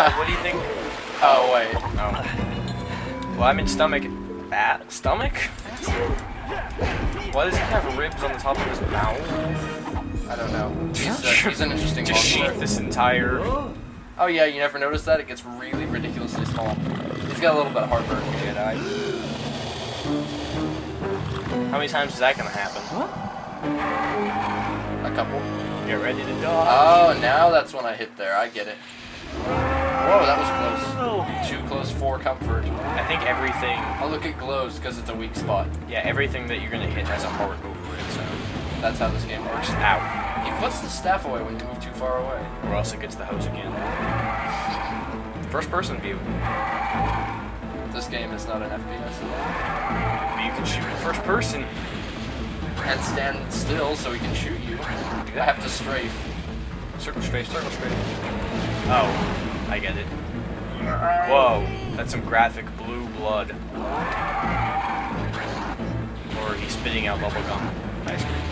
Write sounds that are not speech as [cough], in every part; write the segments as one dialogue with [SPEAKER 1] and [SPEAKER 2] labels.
[SPEAKER 1] Yeah, what do you think?
[SPEAKER 2] Oh wait.
[SPEAKER 1] Oh. Well, I'm in stomach. At stomach? Why does he have ribs on the top of his mouth?
[SPEAKER 2] I don't know. He's, uh, he's an interesting
[SPEAKER 1] Just sheath this entire.
[SPEAKER 2] Oh yeah, you never noticed that? It gets really ridiculously small. He's got a little bit of heartburn.
[SPEAKER 1] Jedi. How many times is that gonna happen?
[SPEAKER 2] A couple.
[SPEAKER 1] Get ready to die.
[SPEAKER 2] Oh, now that's when I hit there. I get it. Whoa, that was close. Oh. Too close for comfort.
[SPEAKER 1] I think everything,
[SPEAKER 2] Oh, look, it glows because it's a weak spot.
[SPEAKER 1] yeah, everything that you're gonna hit has a heart over it, so.
[SPEAKER 2] That's how this game works.
[SPEAKER 1] Ow.
[SPEAKER 2] He puts the staff away when you move too far away.
[SPEAKER 1] Or else it gets the hose again. First person view.
[SPEAKER 2] This game is not an FPS.
[SPEAKER 1] But you can shoot in first person.
[SPEAKER 2] And stand still so he can shoot you. I have to strafe.
[SPEAKER 1] Circle strafe, circle strafe. Oh, I get it. Whoa, that's some graphic blue blood. Or he's spitting out bubble gum. Ice cream.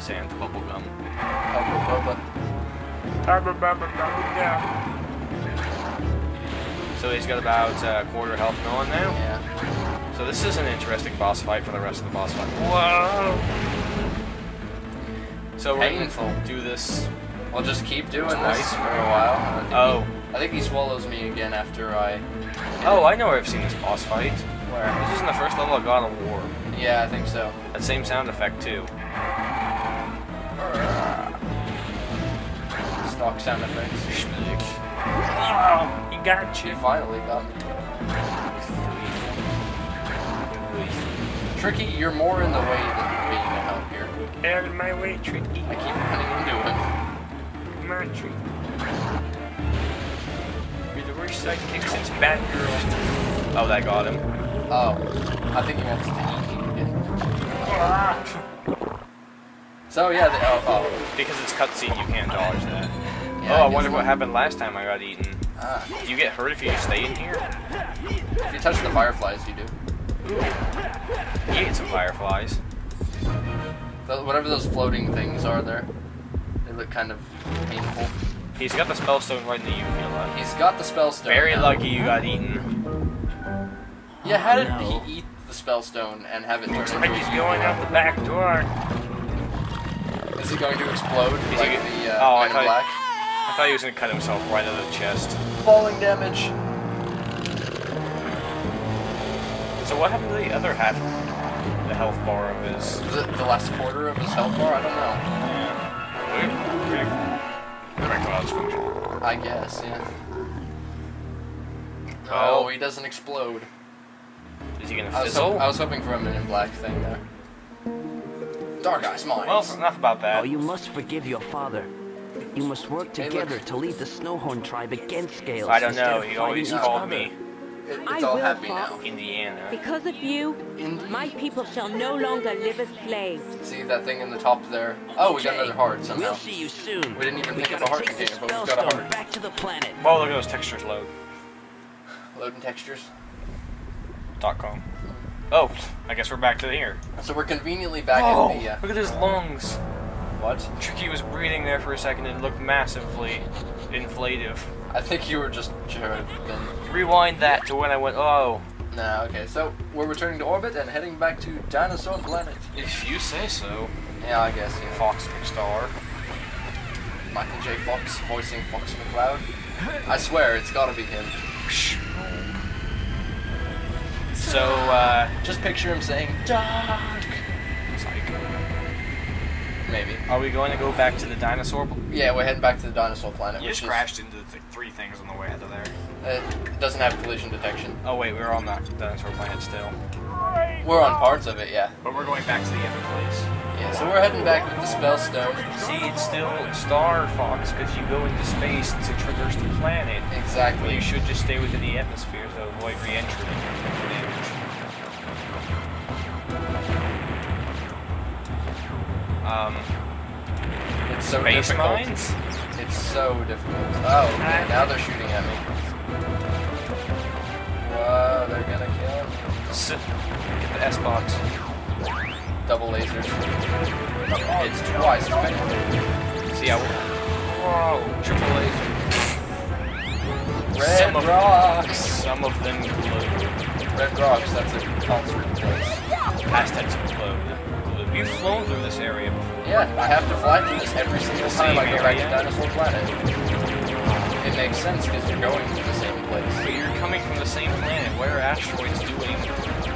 [SPEAKER 1] Sand bubblegum. bubble gum.
[SPEAKER 2] Hubba
[SPEAKER 1] So he's got about uh, quarter health going now.
[SPEAKER 2] Yeah.
[SPEAKER 1] So this is an interesting boss fight for the rest of the boss fight. Whoa! So we're gonna do this.
[SPEAKER 2] I'll just keep doing
[SPEAKER 1] Twice.
[SPEAKER 2] this for a while. I think
[SPEAKER 1] Oh,
[SPEAKER 2] He, I think he swallows me again after I.
[SPEAKER 1] oh, I know where I've seen this boss fight.
[SPEAKER 2] Where?
[SPEAKER 1] This is in the first level of God of War.
[SPEAKER 2] Yeah, I think so.
[SPEAKER 1] That same sound effect too.
[SPEAKER 2] Stock sound effects.
[SPEAKER 1] He got
[SPEAKER 2] She finally got me. Tricky, you're more in the way than being a help here.
[SPEAKER 1] Out of my way, Tricky.
[SPEAKER 2] I keep running into him.
[SPEAKER 1] Come. You're the worst sidekick since Batgirl. Oh, that got him.
[SPEAKER 2] Oh, I think he wants to eat me again. So yeah, the, oh, oh.
[SPEAKER 1] Because it's cutscene, you can't dodge that.
[SPEAKER 2] Yeah,
[SPEAKER 1] oh, I
[SPEAKER 2] guess
[SPEAKER 1] wonder what happened last time I got eaten.
[SPEAKER 2] Ah,
[SPEAKER 1] Do you get hurt if you stay in here?
[SPEAKER 2] if you touch the fireflies, you do.
[SPEAKER 1] He ate some fireflies.
[SPEAKER 2] Whatever those floating things are there, look kind of painful.
[SPEAKER 1] He's got the spellstone right in the uvula.
[SPEAKER 2] He's got the spellstone.
[SPEAKER 1] Very
[SPEAKER 2] now.
[SPEAKER 1] lucky you got eaten.
[SPEAKER 2] Yeah, how did
[SPEAKER 3] No.
[SPEAKER 2] he eat the spellstone and have it
[SPEAKER 1] Looks like
[SPEAKER 2] a
[SPEAKER 1] he's going out the back door.
[SPEAKER 2] Is he going to explode
[SPEAKER 1] Is
[SPEAKER 2] like
[SPEAKER 1] go-
[SPEAKER 2] the uh,
[SPEAKER 1] Oh, I thought-
[SPEAKER 2] Black?
[SPEAKER 1] I thought he was gonna cut himself right out of the chest.
[SPEAKER 2] Falling damage.
[SPEAKER 1] So what happened to the other half the health bar of his?
[SPEAKER 2] The, the last quarter of his health bar? I don't know.
[SPEAKER 1] Yeah. Erectile dysfunction.
[SPEAKER 2] I guess, yeah.
[SPEAKER 1] Oh.
[SPEAKER 2] Oh, he doesn't explode.
[SPEAKER 1] Is he gonna
[SPEAKER 2] I was,
[SPEAKER 1] fizzle?
[SPEAKER 2] hop- I was hoping for a Men in Black thing there. DarkIce Mines.
[SPEAKER 1] Well, enough about that.
[SPEAKER 3] Oh, you must forgive your father. You must work
[SPEAKER 2] Hey,
[SPEAKER 3] together
[SPEAKER 2] look.
[SPEAKER 3] to lead the Snowhorn tribe against Scales.
[SPEAKER 1] I don't know.
[SPEAKER 3] of
[SPEAKER 1] He
[SPEAKER 3] fighting
[SPEAKER 1] always
[SPEAKER 3] each
[SPEAKER 1] called
[SPEAKER 3] other.
[SPEAKER 1] me
[SPEAKER 2] It-
[SPEAKER 4] I
[SPEAKER 2] all
[SPEAKER 4] will,
[SPEAKER 2] happy
[SPEAKER 4] Fox.
[SPEAKER 2] now.
[SPEAKER 1] Indiana.
[SPEAKER 4] Because of you,
[SPEAKER 2] Indeed.
[SPEAKER 4] my people shall no longer live as slaves.
[SPEAKER 2] See that thing in the top there? Oh, we got another heart somehow.
[SPEAKER 3] We'll see you soon.
[SPEAKER 2] We didn't even
[SPEAKER 3] We
[SPEAKER 2] pick up
[SPEAKER 3] gotta
[SPEAKER 2] a heart
[SPEAKER 3] take this
[SPEAKER 2] container, but we've got a
[SPEAKER 3] spellstone
[SPEAKER 2] heart.
[SPEAKER 3] back to the planet.
[SPEAKER 1] Whoa, look at those textures load.
[SPEAKER 2] Loading textures.
[SPEAKER 1] Dot com. Oh, I guess we're back to the here.
[SPEAKER 2] So we're conveniently back
[SPEAKER 1] Oh,
[SPEAKER 2] in the. Uh,
[SPEAKER 1] look at his lungs.
[SPEAKER 2] What?
[SPEAKER 1] Tricky was breathing there for a second and looked massively inflative.
[SPEAKER 2] I think you were just Jared then.
[SPEAKER 1] Rewind that to when I went, oh.
[SPEAKER 2] Nah, okay. So we're returning to orbit and heading back to Dinosaur Planet.
[SPEAKER 1] If you say so.
[SPEAKER 2] Yeah, I guess. Yeah.
[SPEAKER 1] Fox McStar.
[SPEAKER 2] Michael J. Fox voicing Fox McCloud. I swear, it's gotta be him.
[SPEAKER 1] So, uh,
[SPEAKER 2] Just picture him saying "Dark."
[SPEAKER 1] Psych.
[SPEAKER 2] Maybe.
[SPEAKER 1] Are we going to go back to the dinosaur? pl-
[SPEAKER 2] Yeah, we're heading back to the Dinosaur Planet.
[SPEAKER 1] You
[SPEAKER 2] which
[SPEAKER 1] just
[SPEAKER 2] is-
[SPEAKER 1] crashed into the th- three things on the way out of there.
[SPEAKER 2] It doesn't have collision detection.
[SPEAKER 1] Oh wait, we're on the dinosaur planet still.
[SPEAKER 2] We're on parts of it, yeah.
[SPEAKER 1] But we're going back to the other place.
[SPEAKER 2] Yeah, so we're heading back with the Spellstone.
[SPEAKER 1] See, it's still Star Fox because you go into space to traverse the planet. But
[SPEAKER 2] Exactly.
[SPEAKER 1] you should just stay within the atmosphere to avoid re-entry. Um,
[SPEAKER 2] It's so
[SPEAKER 1] space
[SPEAKER 2] difficult.
[SPEAKER 1] mines?
[SPEAKER 2] It's so difficult. Oh, okay, now they're shooting at me. Whoa, they're gonna kill me.
[SPEAKER 1] Sit. Get the S box.
[SPEAKER 2] Double lasers. It's twice.
[SPEAKER 1] See, I. Whoa, triple laser.
[SPEAKER 2] Red
[SPEAKER 1] of,
[SPEAKER 2] Rocks.
[SPEAKER 1] Some of them glow.
[SPEAKER 2] Red Rocks, that's a concert place.
[SPEAKER 1] Past tense glow. Glow. You've flown through this area before.
[SPEAKER 2] Yeah, I have to fly through this every single time I go back to Dinosaur Planet. It makes sense because you're going to the same place.
[SPEAKER 1] But you're coming from the same planet. What are asteroids doing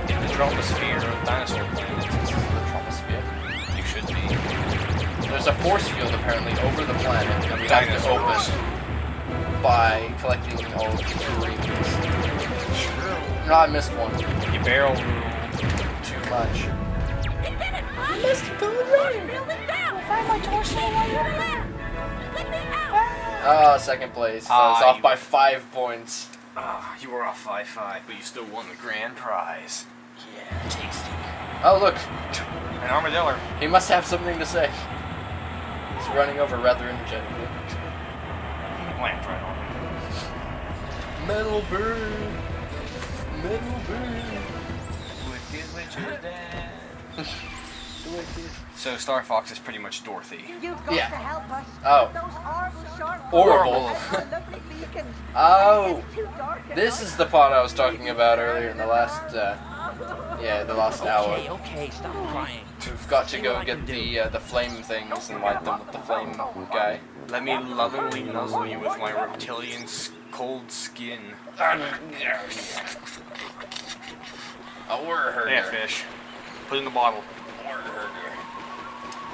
[SPEAKER 1] in the troposphere of dinosaur planets?
[SPEAKER 2] This is the troposphere.
[SPEAKER 1] You should be.
[SPEAKER 2] There's a force field apparently over the planet that we have to open by collecting all of the figurines. No, I missed one.
[SPEAKER 1] You barrel.
[SPEAKER 2] Too much. Ah, second place. So
[SPEAKER 1] Ah,
[SPEAKER 2] it's off by five points.
[SPEAKER 1] Ah, you were off 5-5, but you still won the grand prize.
[SPEAKER 2] Yeah, tasty. Oh, look.
[SPEAKER 1] An armadillo.
[SPEAKER 2] He must have something to say. He's running over rather energetically.
[SPEAKER 1] Lamped right on.
[SPEAKER 2] Metal bird. Metal bird.
[SPEAKER 1] Wicked witch is dead.
[SPEAKER 2] Wicked. [laughs]
[SPEAKER 1] So Star Fox is pretty much Dorothy.
[SPEAKER 5] You've got
[SPEAKER 2] Yeah.
[SPEAKER 5] to help us.
[SPEAKER 2] Oh.
[SPEAKER 5] Those horrible shark
[SPEAKER 2] Horrible.
[SPEAKER 5] lovely beacon. [laughs]
[SPEAKER 2] Oh.
[SPEAKER 5] It's too dark at
[SPEAKER 2] This is the part I was talking about earlier in the last, uh, yeah, the last hour.
[SPEAKER 3] Okay, okay, stop crying.
[SPEAKER 2] We've got to go get the uh, the flame things and light them with the flame guy.
[SPEAKER 1] Let me lovingly nuzzle you with my reptilian cold skin.
[SPEAKER 2] A word herder.
[SPEAKER 1] Yeah, fish. Put in the bottle.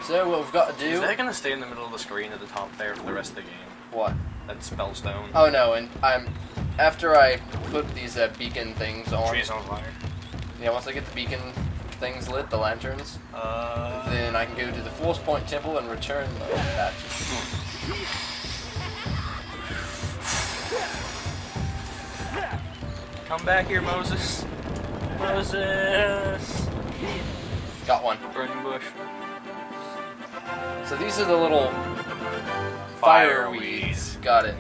[SPEAKER 2] So what we've got to do...
[SPEAKER 1] Is that gonna stay in the middle of the screen at the top there for the rest of the game?
[SPEAKER 2] What?
[SPEAKER 1] That spellstone.
[SPEAKER 2] Oh no, and I'm after I put these uh, beacon things on.
[SPEAKER 1] Trees on fire.
[SPEAKER 2] Yeah, once I get the beacon things lit, the lanterns,
[SPEAKER 1] Uh.
[SPEAKER 2] then I can go to the Force Point Temple and return the that.
[SPEAKER 1] Come back here, Moses. Moses.
[SPEAKER 2] Got one.
[SPEAKER 1] Burning bush.
[SPEAKER 2] So these are the little fire weeds. Got it.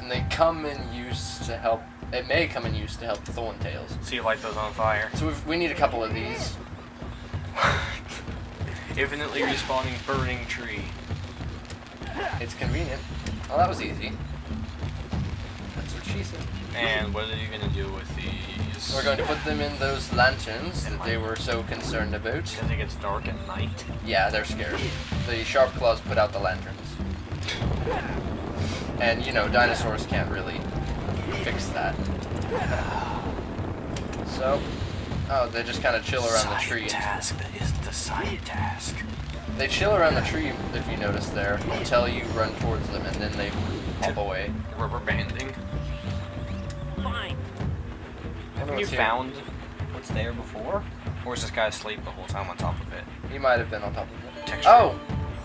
[SPEAKER 2] And they come in use to help. It may come in use to help the thorn tails.
[SPEAKER 1] See you light those on fire.
[SPEAKER 2] So we've, we need a couple of these. [laughs]
[SPEAKER 1] Infinitely respawning burning tree.
[SPEAKER 2] It's convenient. Oh, that was easy. That's what she said.
[SPEAKER 1] And what are you gonna do with these?
[SPEAKER 2] We're going to put them in those lanterns that they were so concerned about.
[SPEAKER 1] Because it gets dark at night.
[SPEAKER 2] Yeah, they're scared. The sharp claws put out the lanterns. And you know, dinosaurs can't really fix that. So, oh, they just kind of chill around the tree.
[SPEAKER 1] task. That is the side task.
[SPEAKER 2] They chill around the tree, if you notice there, until you run towards them, and then they hop away.
[SPEAKER 1] Rubber banding.
[SPEAKER 3] Fine.
[SPEAKER 1] Haven't you found what's there before? Or is this guy asleep the whole time on top of it?
[SPEAKER 2] He might have been on top of it.
[SPEAKER 1] Texture.
[SPEAKER 2] Oh,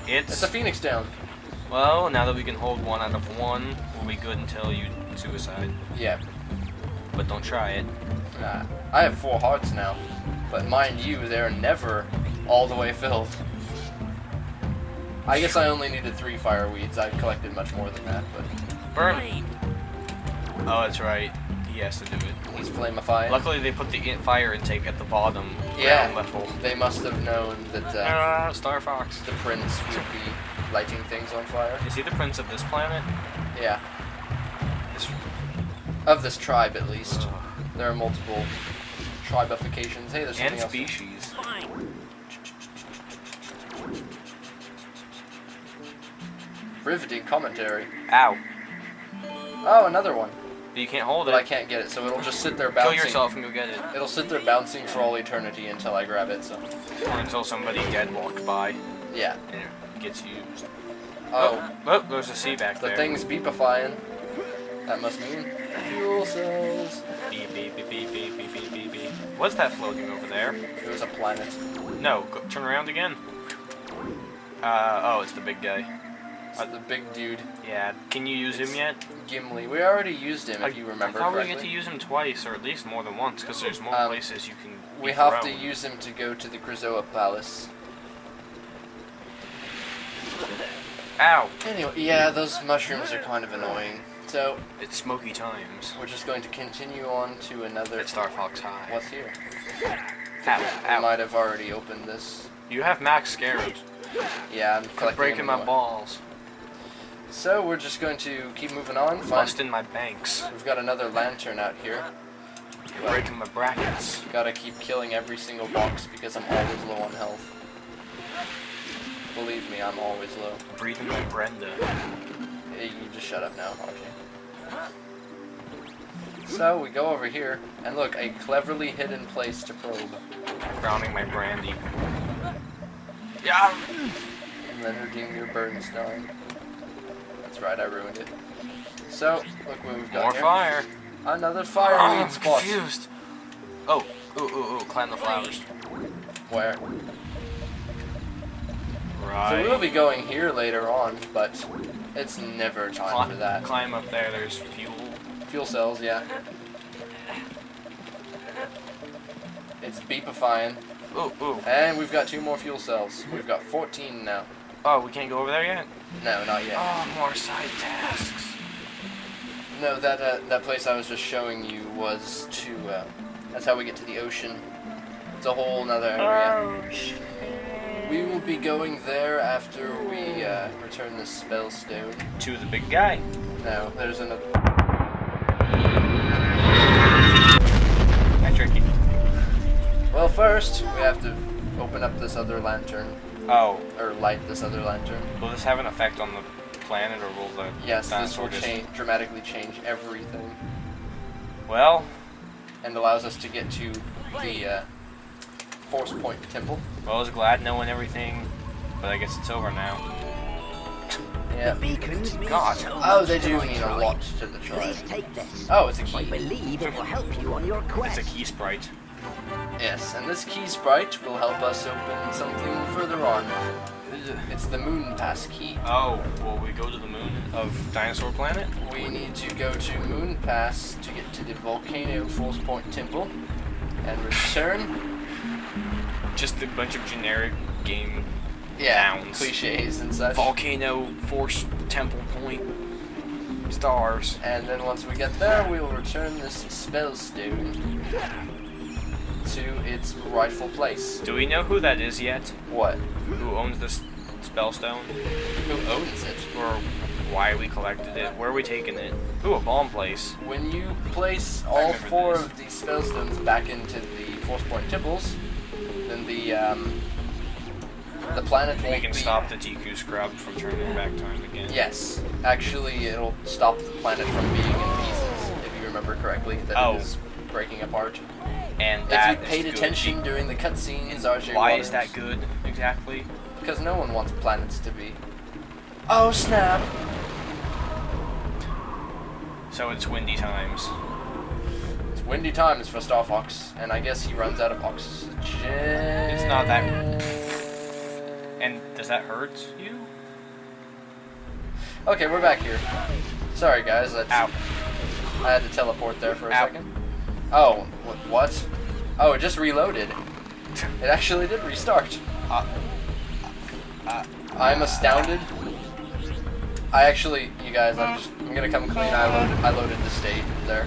[SPEAKER 1] It's,
[SPEAKER 2] it's a phoenix down.
[SPEAKER 1] well, now that we can hold one out of one, we'll be good until you suicide.
[SPEAKER 2] Yeah.
[SPEAKER 1] But don't try it.
[SPEAKER 2] Nah. I have four hearts now, but mind you, they're never all the way filled. I guess I only needed three fireweeds. I collected much more than that, but
[SPEAKER 1] Burn. Oh, that's right. He has to do it.
[SPEAKER 2] he's flamifying.
[SPEAKER 1] Luckily, they put the in- fire intake at the bottom
[SPEAKER 2] Yeah.
[SPEAKER 1] level.
[SPEAKER 2] They must have known that uh,
[SPEAKER 1] Ah, Star Fox.
[SPEAKER 2] the prince would be lighting things on fire.
[SPEAKER 1] Is he the prince of this planet?
[SPEAKER 2] Yeah,
[SPEAKER 1] This,
[SPEAKER 2] of this tribe at least.
[SPEAKER 1] Ugh.
[SPEAKER 2] There are multiple tribifications. Hey, there's something
[SPEAKER 1] and species.
[SPEAKER 3] Fine.
[SPEAKER 2] Riveting commentary.
[SPEAKER 1] Ow.
[SPEAKER 2] Oh, another one.
[SPEAKER 1] But you can't hold
[SPEAKER 2] But I can't get it, so it'll just sit there bouncing.
[SPEAKER 1] Kill yourself and go get it.
[SPEAKER 2] It'll sit there bouncing for all eternity until I grab it. So,
[SPEAKER 1] Or until somebody dead walks by
[SPEAKER 2] yeah.
[SPEAKER 1] and it gets used.
[SPEAKER 2] Oh,
[SPEAKER 1] oh, there's a sea back
[SPEAKER 2] the
[SPEAKER 1] there.
[SPEAKER 2] thing's beepifying. That must mean fuel cells.
[SPEAKER 1] Beep, beep, beep, beep, beep, beep, beep, beep, beep. What's that floating over there?
[SPEAKER 2] It was a planet.
[SPEAKER 1] No, go, turn around again. Uh, oh, it's the big guy.
[SPEAKER 2] It's the big dude,
[SPEAKER 1] Yeah, can you use him yet?
[SPEAKER 2] Gimli. We already used him, if you remember
[SPEAKER 1] I thought
[SPEAKER 2] correctly.
[SPEAKER 1] we get to use him twice, or at least more than once, because there's more
[SPEAKER 2] Um,
[SPEAKER 1] places you can.
[SPEAKER 2] We have to use him to go to the Krazoa Palace.
[SPEAKER 1] Ow!
[SPEAKER 2] Anyway, yeah, those mushrooms are kind of annoying. So,
[SPEAKER 1] It's smoky times.
[SPEAKER 2] we're just going to continue on to another.
[SPEAKER 1] It's Star Fox High.
[SPEAKER 2] What's here?
[SPEAKER 1] Ow!
[SPEAKER 2] I might have already opened this.
[SPEAKER 1] You have max scarabs.
[SPEAKER 2] Yeah, I'm collecting
[SPEAKER 1] breaking my balls.
[SPEAKER 2] So we're just going to keep moving on. Find,
[SPEAKER 1] Busting my banks.
[SPEAKER 2] we've got another lantern out here.
[SPEAKER 1] Breaking my brackets.
[SPEAKER 2] Gotta keep killing every single box because I'm always low on health. Believe me, I'm always low.
[SPEAKER 1] Breathing my Brenda.
[SPEAKER 2] Hey, you just shut up now, okay? So we go over here, and look, a cleverly hidden place to probe.
[SPEAKER 1] Drowning my brandy. Yeah.
[SPEAKER 2] And then redeem your burnstone. That's right, I ruined it. So, look what we've got
[SPEAKER 1] More
[SPEAKER 2] here.
[SPEAKER 1] fire.
[SPEAKER 2] Another
[SPEAKER 1] Oh,
[SPEAKER 2] fireweed ah,
[SPEAKER 1] I'm
[SPEAKER 2] spot.
[SPEAKER 1] confused. Oh, ooh, ooh, ooh, climb the flowers.
[SPEAKER 2] Where?
[SPEAKER 1] Right.
[SPEAKER 2] So we'll be going here later on, but it's never time
[SPEAKER 1] Cli-
[SPEAKER 2] for that.
[SPEAKER 1] Climb up there, there's fuel.
[SPEAKER 2] Fuel cells, yeah. It's beepifying.
[SPEAKER 1] Ooh, ooh.
[SPEAKER 2] And we've got two more fuel cells. We've got 14 now.
[SPEAKER 1] Oh, we can't go over there yet?
[SPEAKER 2] No, not yet.
[SPEAKER 1] Oh, more side tasks.
[SPEAKER 2] No, that uh, that place I was just showing you was to. Uh, that's how we get to the ocean. It's a whole nother area. We will be going there after we uh, return the spell stone.
[SPEAKER 1] To the big guy.
[SPEAKER 2] No, there's another.
[SPEAKER 1] Tricky.
[SPEAKER 2] Well, first we have to open up this other lantern
[SPEAKER 1] Oh,
[SPEAKER 2] or light this other lantern.
[SPEAKER 1] will this have an effect on the planet, or will the
[SPEAKER 2] Yes, this will
[SPEAKER 1] just...
[SPEAKER 2] change dramatically change everything
[SPEAKER 1] Well,
[SPEAKER 2] and allows us to get to the uh, Force Point Temple.
[SPEAKER 1] well, I was glad knowing everything, but I guess it's over now. [laughs]
[SPEAKER 2] Yeah.
[SPEAKER 3] The Beacons mean
[SPEAKER 1] God.
[SPEAKER 3] so
[SPEAKER 2] Oh, they do
[SPEAKER 3] my
[SPEAKER 2] mean a
[SPEAKER 3] tribe.
[SPEAKER 2] lot to the tribe.
[SPEAKER 3] Please take this.
[SPEAKER 2] Oh, it's a
[SPEAKER 3] I
[SPEAKER 2] key.
[SPEAKER 3] believe it will help you on your quest.
[SPEAKER 1] It's a key sprite.
[SPEAKER 2] Yes, and this key sprite will help us open something further on. It's the Moon Pass key.
[SPEAKER 1] Oh, will we go to the moon of Dinosaur Planet?
[SPEAKER 2] We need to go to Moon Pass to get to the Volcano Force Point Temple and return.
[SPEAKER 1] Just a bunch of generic game
[SPEAKER 2] Yeah,
[SPEAKER 1] Nouns.
[SPEAKER 2] cliches and such.
[SPEAKER 1] volcano, force, temple point, stars.
[SPEAKER 2] And then once we get there, we will return this spell stone to its rightful place.
[SPEAKER 1] Do we know who that is yet?
[SPEAKER 2] What?
[SPEAKER 1] Who owns this spellstone?
[SPEAKER 2] Who owns it?
[SPEAKER 1] Or why we collected it? Where are we taking it? Ooh, a bomb place.
[SPEAKER 2] When you place all four
[SPEAKER 1] this.
[SPEAKER 2] of these spellstones back into the Force Point temples, then the um, the planet
[SPEAKER 1] We can
[SPEAKER 2] be-
[SPEAKER 1] stop the Tiku scrub from turning back time again.
[SPEAKER 2] Yes, actually, it'll stop the planet from being in pieces, if you remember correctly. That
[SPEAKER 1] Oh.
[SPEAKER 2] it is breaking apart.
[SPEAKER 1] And that
[SPEAKER 2] if you
[SPEAKER 1] is
[SPEAKER 2] paid
[SPEAKER 1] good.
[SPEAKER 2] attention during the cutscenes, RJ
[SPEAKER 1] Why
[SPEAKER 2] Waters,
[SPEAKER 1] is that good exactly?
[SPEAKER 2] Because no one wants planets to be. Oh snap!
[SPEAKER 1] So it's windy times.
[SPEAKER 2] It's windy times for Star Fox, and I guess he runs out of oxygen. It's
[SPEAKER 1] not that- And does that hurt you?
[SPEAKER 2] Okay, we're back here. Sorry guys, that's,
[SPEAKER 1] Ow.
[SPEAKER 2] I had to teleport there for a
[SPEAKER 1] Ow.
[SPEAKER 2] second. Oh, wh- what? Oh, it just reloaded. It actually did restart.
[SPEAKER 1] Uh,
[SPEAKER 2] I'm astounded. I actually, you guys, I'm just, I'm gonna come clean. I loaded, I loaded the state there.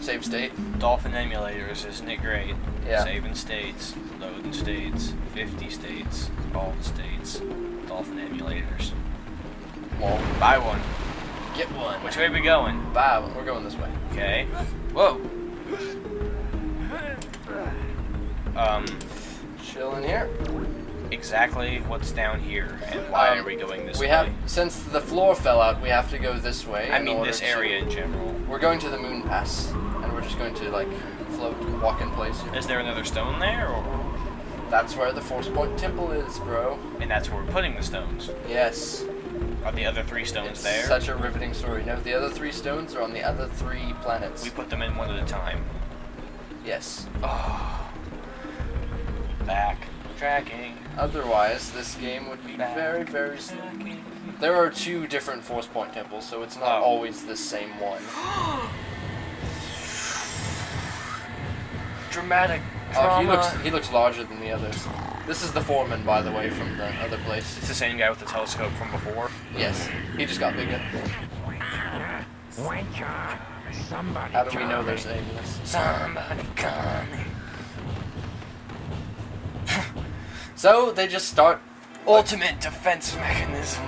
[SPEAKER 2] Save state.
[SPEAKER 1] Dolphin emulators, isn't it great?
[SPEAKER 2] Yeah.
[SPEAKER 1] Saving states, loading states, 50 states, all the states, dolphin emulators.
[SPEAKER 2] Well,
[SPEAKER 1] Buy one.
[SPEAKER 2] get one.
[SPEAKER 1] Which way are we going?
[SPEAKER 2] Bye. We're going this way.
[SPEAKER 1] Okay. Whoa. Um,
[SPEAKER 2] Chill in here.
[SPEAKER 1] exactly what's down here, and why
[SPEAKER 2] Um,
[SPEAKER 1] are we going this
[SPEAKER 2] we
[SPEAKER 1] way?
[SPEAKER 2] have, since the floor fell out, we have to go this way.
[SPEAKER 1] I mean this
[SPEAKER 2] to-
[SPEAKER 1] area in general.
[SPEAKER 2] We're going to the moon pass, and we're just going to like float, walk in place. here.
[SPEAKER 1] Is there another stone there, or
[SPEAKER 2] That's where the Force Point Temple is, bro.
[SPEAKER 1] and that's where we're putting the stones?
[SPEAKER 2] Yes.
[SPEAKER 1] Are the other three stones
[SPEAKER 2] It's
[SPEAKER 1] there?
[SPEAKER 2] such a riveting story. No, the other three stones are on the other three planets.
[SPEAKER 1] we put them in one at a time.
[SPEAKER 2] yes.
[SPEAKER 1] Oh. Back tracking.
[SPEAKER 2] Otherwise, this game would be
[SPEAKER 1] Back
[SPEAKER 2] very, very slow. There are two different Force Point temples, so it's not
[SPEAKER 1] Oh.
[SPEAKER 2] always the same one.
[SPEAKER 1] Dramatic. [gasps]
[SPEAKER 2] Oh, he looks he looks larger than the others. This is the foreman, by the way, from the other place.
[SPEAKER 1] It's the same guy with the telescope from before.
[SPEAKER 2] Yes, he just got bigger.
[SPEAKER 3] Somebody
[SPEAKER 2] How do we know there's aliens?
[SPEAKER 1] Somebody come. [laughs]
[SPEAKER 2] So they just start.
[SPEAKER 1] Ultimate defense mechanism.